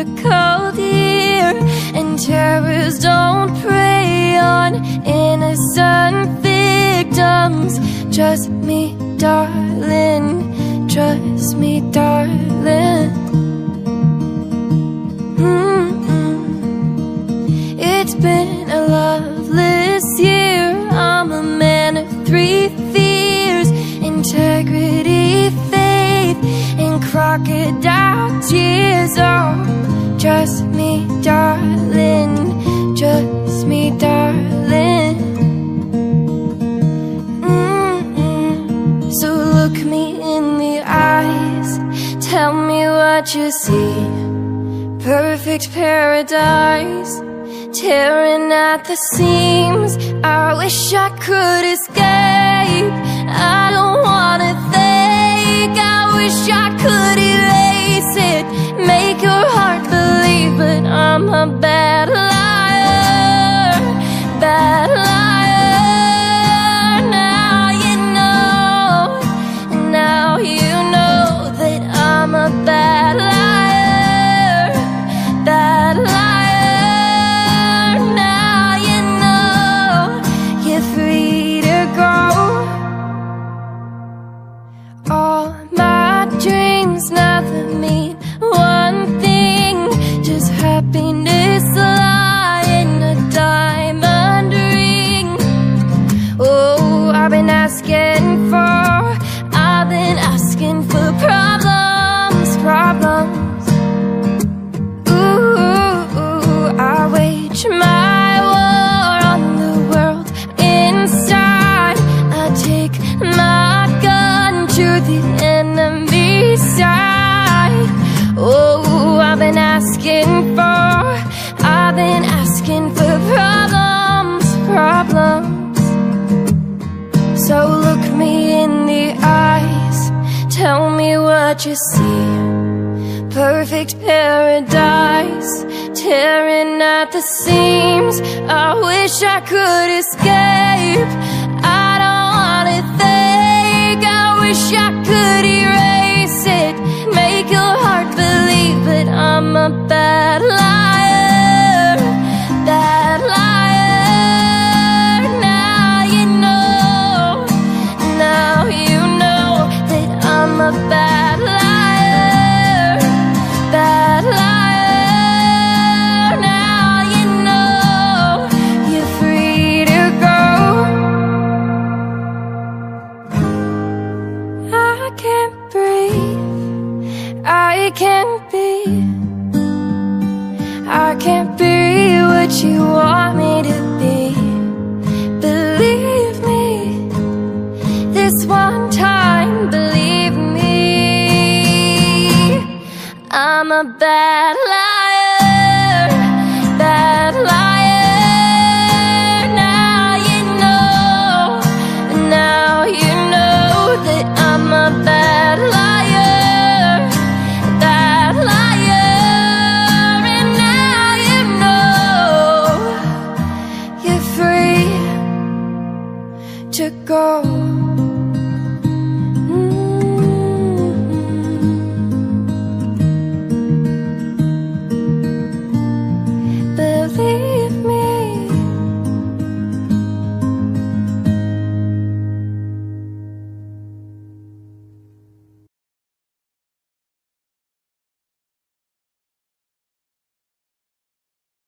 a cold year And terrors don't prey on innocent victims. Trust me, darling, trust me, darling. Mm. It's been a loveless year. I'm a man of three fears Integrity, faith, and crocodile tears. Oh. Look me in the eyes. Tell me what you see. Perfect paradise. Tearing at the seams. I wish I could escape. I don't wanna think. I wish I could erase it. Make your heart believe, but I'm a bad what you see. Perfect paradise, tearing at the seams. I wish I could escape. I don't wanna think. I wish I could what you want me to be. Believe me, this one time, believe me. I'm a bad liar,